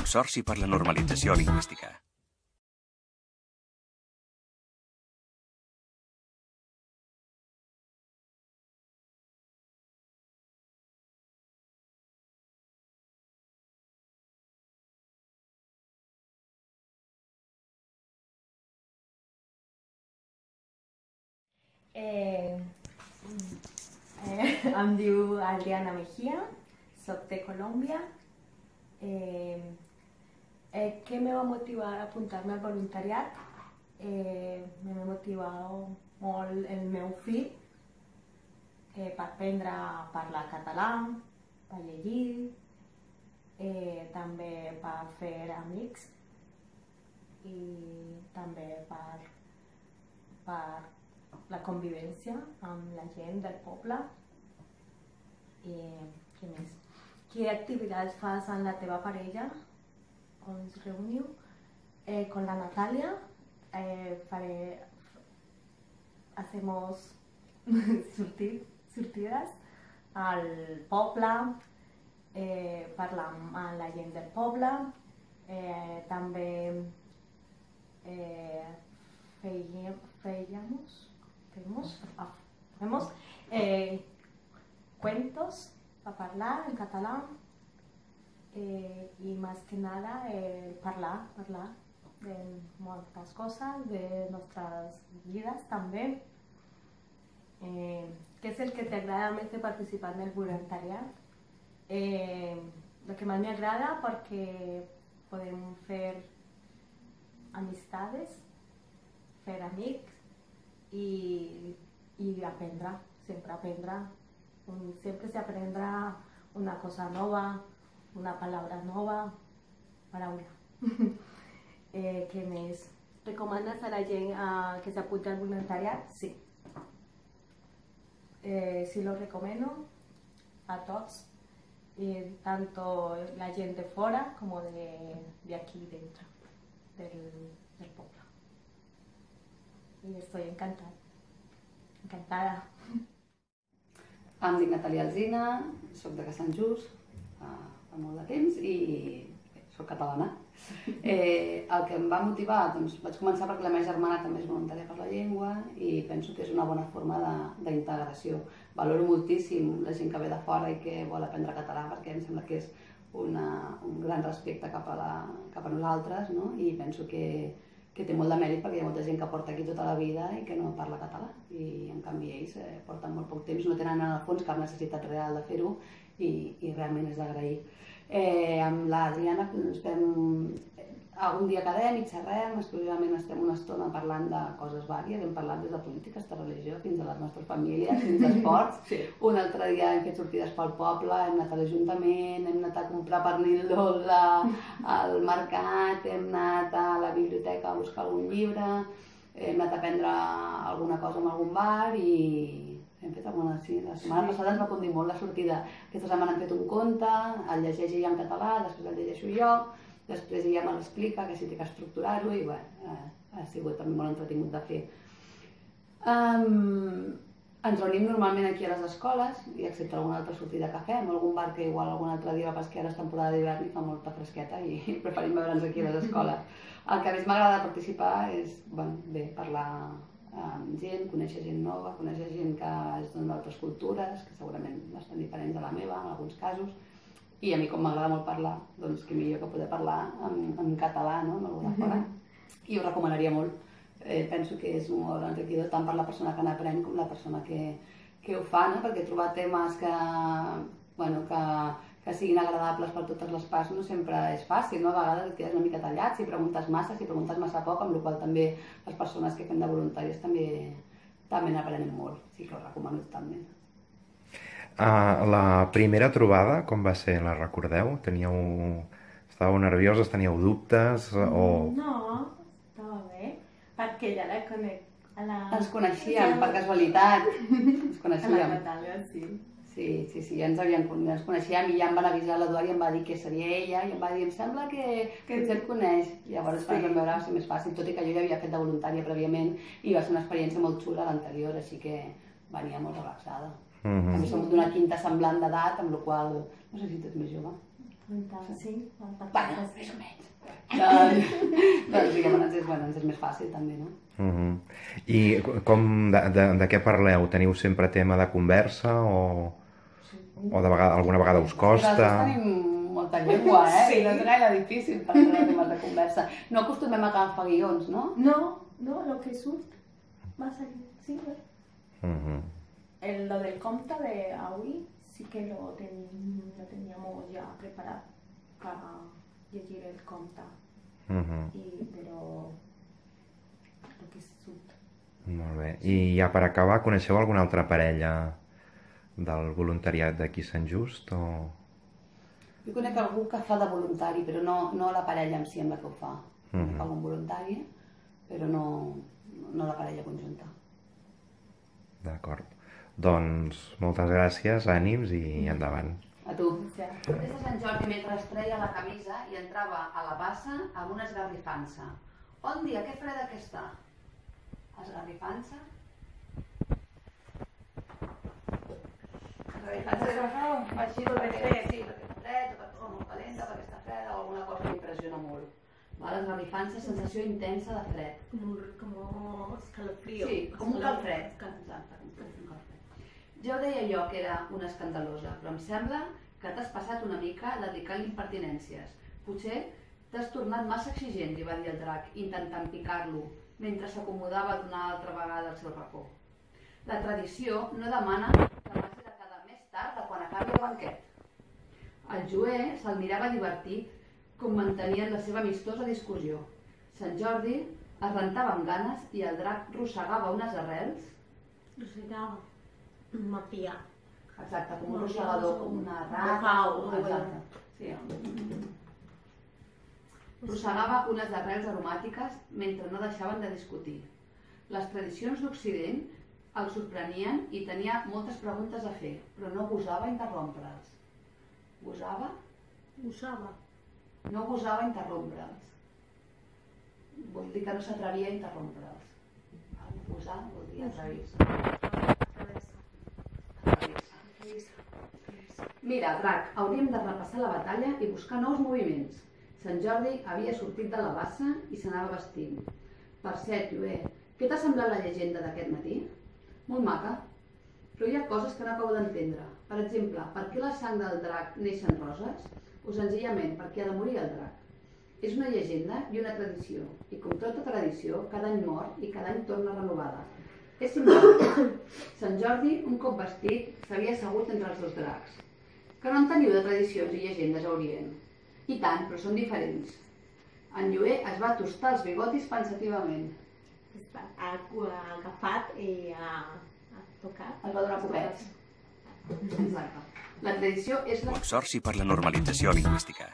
Consorci per la Normalització Lingüística. Eh, eh, em diu Adriana Mejía, soc de Colòmbia. Eh, eh, què me va motivar a apuntar-me al voluntariat? Eh, me va motivar molt el meu fill eh, per aprendre a parlar català, per llegir, eh, també per fer amics i també per, per la convivència amb la gent del poble. I què més? ¿Qué actividades fas amb la teva parella? On us reuniu? Eh, con la Natalia eh, faré, hacemos sortir, sortides al poble, eh, parlam amb la gent del poble, eh, també eh, fèiem, fèiamos, fèiamos, ah, fèiem eh, cuentos para hablar en catalán eh, y más que nada eh, hablar, hablar de muchas cosas, de nuestras vidas también. Eh, ¿Qué es el que te agrada más de participar en el voluntariado? Eh, lo que más me agrada porque podemos hacer amistades, hacer amigos y, y aprender, siempre aprender siempre se aprendrá una cosa nueva, una palabra nueva, paraula. eh, ¿Qué més? ¿Recomanas a la gent uh, que s'apunti al voluntariat? Sí. Eh, sí lo recomiendo a todos, eh, tanto la gente fuera como de, de aquí dentro del, del pueblo. Y estoy encantada, encantada. Em dic Natalia Alzina, sóc de Just, fa, molt de temps, i sóc catalana. Eh, el que em va motivar, doncs vaig començar perquè la meva germana també és voluntària per la llengua i penso que és una bona forma d'integració. Valoro moltíssim la gent que ve de fora i que vol aprendre català perquè em sembla que és una, un gran respecte cap a, la, cap a nosaltres no? i penso que, que té molt de mèrit perquè hi ha molta gent que porta aquí tota la vida i que no parla català i en canvi ells eh, porten molt poc temps, no tenen en el fons cap necessitat real de fer-ho i, i realment és d'agrair. Eh, amb l'Adriana doncs, fem, algun dia quedem i xerrem, exclusivament estem una estona parlant de coses vàries, hem parlat des de polítiques, de religió, fins a les nostres famílies, fins a esports. sí. Un altre dia hem fet sortides pel poble, hem anat a l'Ajuntament, hem anat a comprar pernil d'olda al mercat, hem anat a la biblioteca a buscar algun llibre, hem anat a prendre alguna cosa en algun bar i hem fet alguna... Sí, la setmana sí. passada ens va condir molt la sortida. Aquesta setmana hem fet un conte, el llegeix ella en català, després el llegeixo jo, després ella me l'explica, que si té que estructurar-ho i bueno, eh, ha sigut també molt entretingut de fer. Um, ens reunim normalment aquí a les escoles, i excepte alguna altra sortida que fem, algun bar que igual algun altre dia va pas que ara és temporada d'hivern i fa molta fresqueta i preferim veure'ns aquí a les escoles. El que més m'agrada participar és bueno, bé, parlar amb gent, conèixer gent nova, conèixer gent que és d'altres cultures, que segurament bastant diferents de la meva en alguns casos, i a mi com m'agrada molt parlar, doncs que millor que poder parlar en, en català, no?, amb algú de fora. I ho recomanaria molt. Eh, penso que és molt enriquidor tant per la persona que n'aprèn com la persona que, que ho fa, no? perquè trobar temes que, bueno, que, que siguin agradables per totes les parts no sempre és fàcil, no? a vegades et quedes una mica tallat si preguntes massa, si preguntes massa poc, amb la qual també les persones que fem de voluntàries també també n'aprenem molt, sí que ho recomano totalment. Uh, la primera trobada, com va ser? La recordeu? Teníeu... Estàveu nervioses? Teníeu dubtes? O... No, estava bé, perquè ja la conec... A la... Ens coneixíem, per casualitat. Ens coneixíem. A la Natàlia, sí. Sí, sí, sí, ja ens, havien, ja ens coneixíem i ja em van avisar l'Eduard i em va dir que seria ella i em va dir, em sembla que, que potser et coneix. I llavors sí. vam veure ser més fàcil, tot i que jo ja havia fet de voluntària prèviament i va ser una experiència molt xula l'anterior, així que venia molt relaxada. Mm -hmm. A més, som d'una quinta semblant d'edat, amb la qual no sé si tu ets més jove. 35, quan Bueno, més o menys. Doncs, doncs diguem, ens és, bueno, ens és més fàcil també, no? Mhm. I com, de, de, de què parleu? Teniu sempre tema de conversa o, o de vegada, alguna vegada us costa? Nosaltres tenim molta llengua, eh? Sí. No és gaire difícil per treure temes de conversa. No acostumem a agafar guions, no? No, no, lo que surt va a salir, sí. Mhm. El, lo del compte de avui sí que lo, ten, lo teníamos ya preparado para llegir el compte, Mhm. y, pero lo que surt. Molt bé. I ja per acabar, coneixeu alguna altra parella del voluntariat d'aquí Sant Just? O... Jo conec algú que fa de voluntari, però no, no la parella en si amb la que ho fa. Mhm. Conec algun voluntari, però no, no la parella conjunta. D'acord. Doncs moltes gràcies, ànims i endavant. A tu. Des de Sant Jordi, mentre es treia la camisa i entrava a la bassa amb una esgarrifança. On dia, que freda que està? Esgarrifança? Així perquè, sí, perquè està fred, perquè està molt calenta, perquè està freda, o alguna cosa que impressiona molt. Val? Esgarrifança, sensació intensa de fred. como, como escalofrío. Sí, com un calfred. Cal- Exacte, com un calfred. Ja ho deia jo que era una escandalosa, però em sembla que t'has passat una mica dedicant impertinències. Potser t'has tornat massa exigent, li va dir el drac, intentant picar-lo, mentre s'acomodava d'una altra vegada al seu racó. La tradició no demana que m'hagi de quedar més el banquet. El Joé se'l mirava divertit com mantenien la seva amistosa discussió. Sant Jordi es rentava amb ganes i el drac rossegava unes arrels, Rosegaba. Mapía. exacte, com un no, com una rata, exacte. Sí, rossegava unes arrels aromàtiques mentre no deixaven de discutir. Les tradicions d'Occident el sorprenien i tenia moltes preguntes a fer, però no gosava interrompre'ls. Gosava? Usaba. No gosava interrompre'ls. Vol dir que no s'atrevia a interrompre'ls. Gosar vol dir atrevir-se. Mira, Drac, hauríem de repassar la batalla i buscar nous moviments. Sant Jordi havia sortit de la bassa i s'anava vestint. Per cert, Llué, què t'ha semblat la llegenda d'aquest matí? Molt maca, però hi ha coses que no acabo d'entendre. Per exemple, per què la sang del drac neix en roses? O senzillament perquè ha de morir el drac? És una llegenda i una tradició, i com tota tradició, cada any mor i cada any torna renovada. És simbòlic. Sant Jordi, un cop vestit, s'havia assegut entre els dos dracs. Que no en teniu de tradicions i llegendes a Orient? I tant, però són diferents. En Llué es va tostar els bigotis pensativament. Ha, ha agafat i ha, ha tocat. El va donar copets. Exacte. La tradició és la Consorci per la Normalització Lingüística.